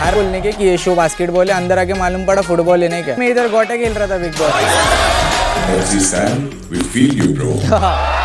बाहर बोलने के कि ये शो बास्केटबॉल है अंदर आके मालूम पड़ा फुटबॉल है नहीं मैं इधर गोटा खेल रहा था Bigg Boss we feel you, bro. हाँ।